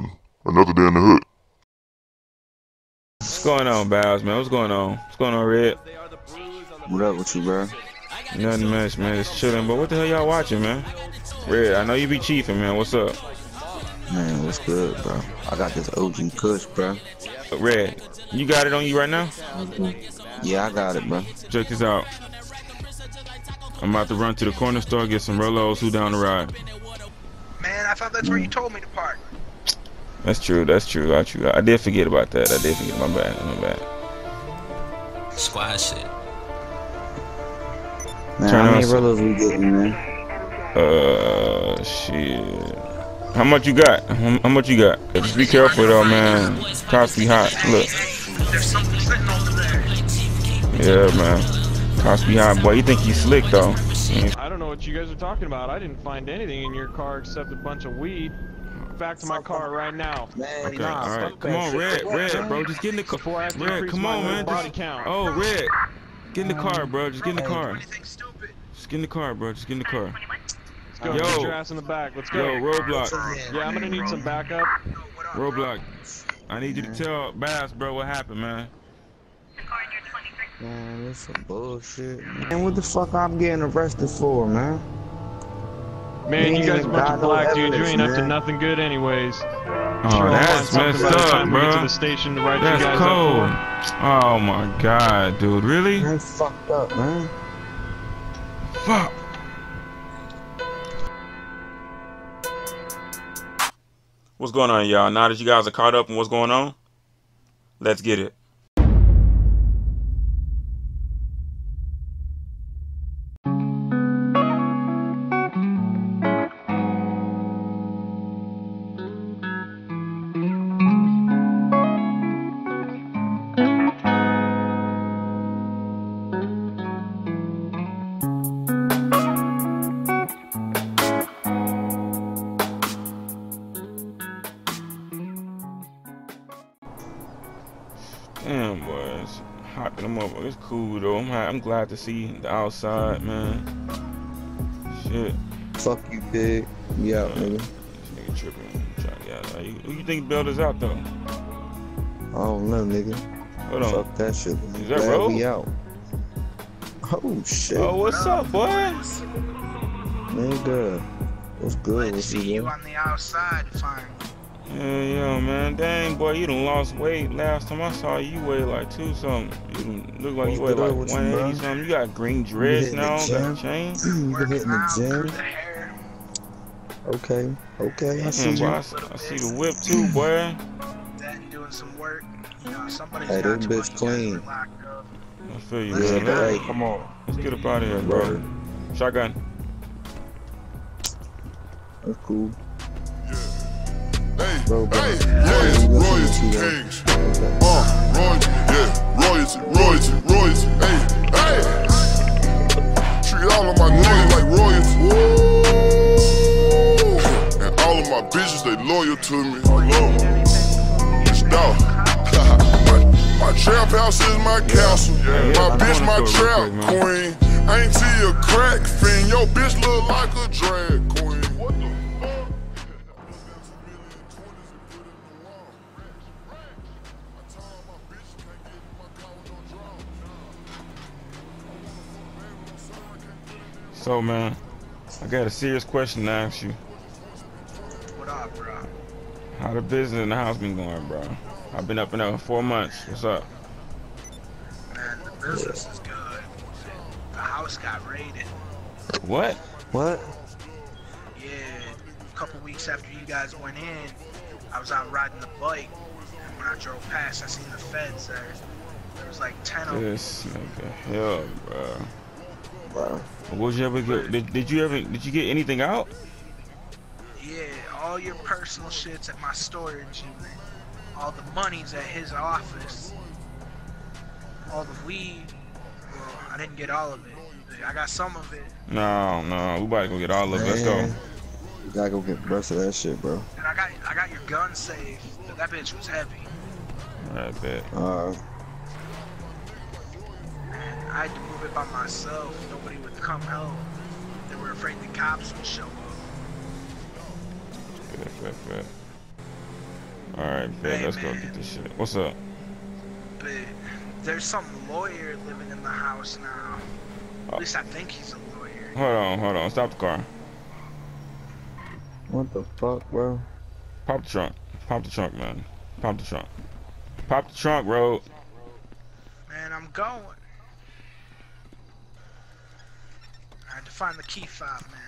done. Another day in the hood. What's going on, Bows, man? What's going on? What's going on, Red? What up with you, bro? Nothing much, man. It's chilling. But what the hell y'all watching, man? Red, I know you be chiefing, man. What's up? Man, what's good, bro? I got this OG Kush, bro. Red, you got it on you right now? Mm-hmm. Yeah, I got it, bro. Check this out. I'm about to run to the corner store, get some Rolos. Who down the ride? Man, I thought that's where you told me to park. That's true. That's true. Got true. I did forget about that. I did forget. My bad. My bad. Squad shit. Man, Turn how many some- rollers we getting, man? Uh, shit. How much you got? How how much you got? Just be careful though, man. Cops be hot. Look. There's something sitting over there. Yeah, man. Cops be hot. Boy, you think he's slick though? I don't know what you guys are talking about. I didn't find anything in your car except a bunch of weed. Back to my car right now. Man, Okay, nah, all right. Come on. Red, Red, bro. Just get in the car. Before I have to Red, come on, man. body Just, count. oh, Red. Get in the car, bro. Just get in the car. Just get in the car, bro. Just get in the car. Let's go. Yo. Get your ass in the back. Let's go. Yo, Roadblock. Yeah, I'm gonna need some backup. What up, Roadblock. I need you to tell Bass, bro, what happened, man. Man, this some bullshit. Man, what the fuck I'm getting arrested for, man? Man, you ain't guys even a bunch got of no black dudes. You evidence, ain't up to nothing good, anyways. Oh, Sure, that's messed up, time we get to bro. the station to write you That's guys cold. up Oh my god, dude. Really? Man, fucked up, man. Fuck. What's going on, y'all? Now that you guys are caught up in what's going on, let's get it. I'm glad to see the outside, man. Shit, Fuck you, pig. Yeah, out, nigga. this nigga tripping. Trying to get. You- Who you think bailed us out though? I don't know, nigga. Hold on. Fuck that shit. Is that Glad Ro? we out. Oh, shit. Oh, what's up, boy? Nigga. What's good Glad to see you, you on the outside finally. Yeah, yeah, man. Dang, boy, you done lost weight. Last time I saw you, you weighed like two something. You done look like What's you weighed like with you, 180 something. You got green dreads hitting the now, got gym? chain. you been Working hitting the out, gym? grew the hair. Okay. Okay, I see Damn, boy, you. I, s- I see the whip too, boy. Then doing some work. You know, somebody's Hey, got this bitch clean. that locked up. I feel you, Let's man. get Hey, come on. let's get up out of here, bro. Shotgun. That's cool. Hey, royalty, royalty, kings. Uh, royalty, yeah, royalty, royalty, royalty, hey, hey. Treat all of my niggas like royalty. And all of my bitches, they loyal to me. It's dog. my, trap house is my castle. my bitch, my trap queen. Ain't see a crack fiend. Your bitch look like a drag queen. So, man, I got a serious question to ask you. What up, bro? How the business in the house been going, bro? I've been up and up for four months. What's up? Man, the business is good. The house got raided. What? What? Yeah, a couple weeks after you guys went in, I was out riding the bike. And when I drove past, I seen the feds there. There was like 10 of them. This nigga, hell, bro. Bro. Was you ever get? Did, did you ever? Did you get anything out? Yeah, all your personal shit's at my storage and all the money's at his office. All the weed, well, I didn't get all of it. I got some of it, No, no. We about to go get all of it. Let's go. You gotta go get the rest of that shit, bro. and I got I got your gun safe. That bitch was heavy. I bet. Uh, And I had to move it by myself. Nobody would come help. They were afraid the cops would show up. Bet, bet, bet. All right, bet. Hey, Let's go get this shit. What's up? But there's some lawyer living in the house now. Oh. At least I think he's a lawyer. Hold on, hold on. Stop the car. What the fuck, bro? Pop the trunk. Pop the trunk, man. Pop the trunk. Pop the trunk, bro. Man, I'm going. I had to find the key fob, man.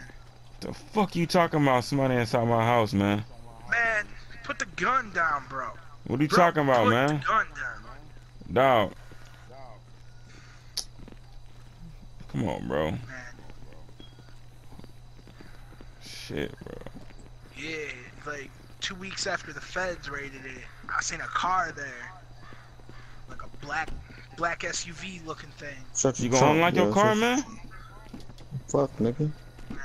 The fuck you talking about? Somebody inside my house, man. Man, put the gun down, bro. What are you Bro, talking about, put man? the gun down. Dog. Come on, bro. Man, Shit, bro. yeah, like two weeks after the feds raided it, I seen a car there. Like a black black SUV looking thing. Shut You your gonna trunk, unlock your car, Shut- man? Fuck, nigga.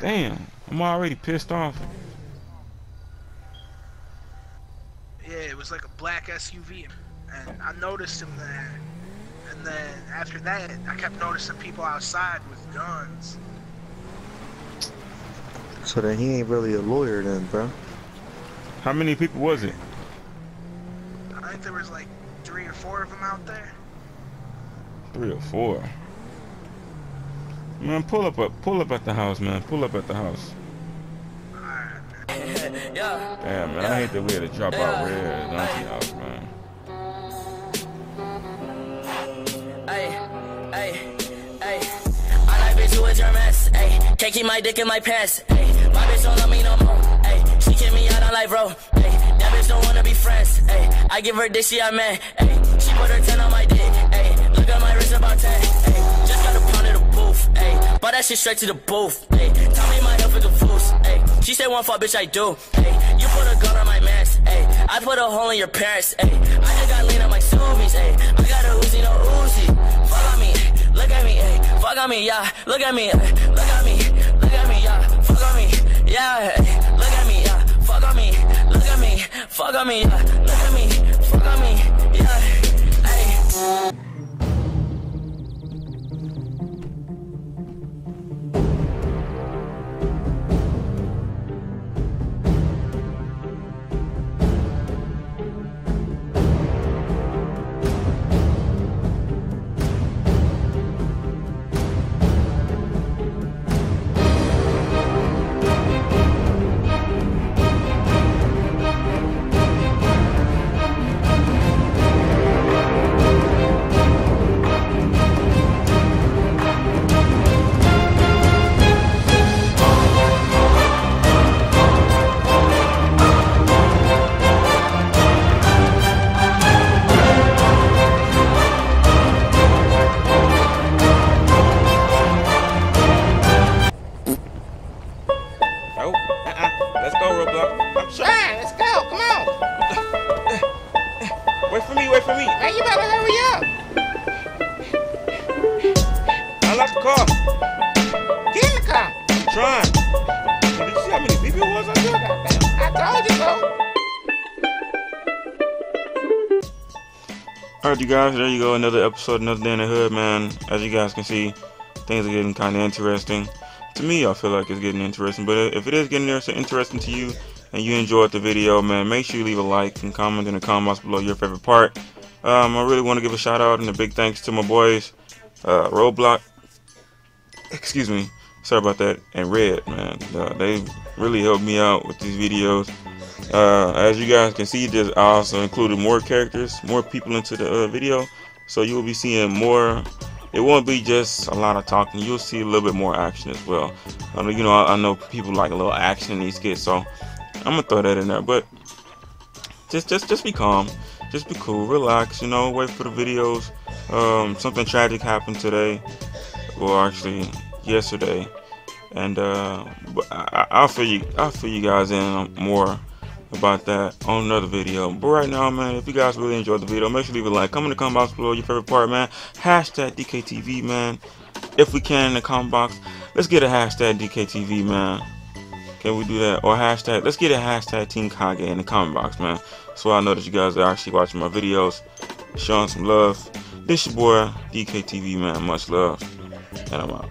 Damn. I'm already pissed off. Yeah, it was like a black SUV. And I noticed him there. And then after that, I kept noticing people outside with guns. So then he ain't really a lawyer then, bro. How many people was it? I think there was like three or four of them out there. Three or four. Man, pull up, up, pull up at the house, man. Pull up at the house. Damn, man, I hate we had to drop out red at the auntie house, man. Ay, ay, ay. I like bitch who is your mess. Ay, can't keep my dick in my pants. Ay, my bitch don't love me no more. Ay, she kick me out like bro. Ay, that bitch don't wanna be friends. Ay, I give her dick, she a man. Ay, she put her 10 on my dick. Ay, look at my wrist about 10. Ay, the booth. That shit straight to the booth. Ay, tell me my health is a fool's. Ay, she said one fuck, bitch, I do. Ay, you put a gun on my mask. Ay, I put a hole in your parents. Ay, I just got lean on my Subies. Ay, I got a Uzi, no Uzi. Fuck on me, look at me, ay, fuck on me, yeah. Look at me, ay, look at me, look at me, yeah. Fuck on me, yeah. ay, Look at me, yeah. Fuck on me, look at me, fuck on me, yeah. Look at me, Roblox. I'm trying. Let's go. Come on. Eh, eh, wait for me. Wait for me. Man, you better hurry up. Unlock the car. Get in the car. I'm trying. Did you see how many people it was out there? I told you so. Alright, you guys, there you go. Another episode, another day in the hood, man. As you guys can see, things are getting kind of interesting. To me, I feel like it's getting interesting. But if it is getting interesting to you and you enjoyed the video, man, make sure you leave a like and comment in the comments below your favorite part. Um, I really want to give a shout out and a big thanks to my boys, uh, Roblox. Excuse me. Sorry about that. And Red, man. Uh, they really helped me out with these videos. Uh, as you guys can see, there's I also included more characters, more people into the uh, video, so you will be seeing more. It won't be just a lot of talking. You'll see a little bit more action as well. I know, you know, I, I know people like a little action in these skits, so I'm gonna throw that in there. But just, just, just be calm, just be cool, relax. You know, wait for the videos. Um, something tragic happened today, Well, actually yesterday, and uh, I- I'll fill you, I'll fill you guys in more about that on another video. But right now, man, if you guys really enjoyed the video, make sure to leave a like. Comment in the comment box below your favorite part, man. Hashtag DKTV, man. If we can in the comment box, let's get a hashtag DKTV, man. Can we do that? Or hashtag, let's get a hashtag Team Kage in the comment box, man. So I know that you guys are actually watching my videos, showing some love. This your boy, DKTV, man. Much love. And I'm out.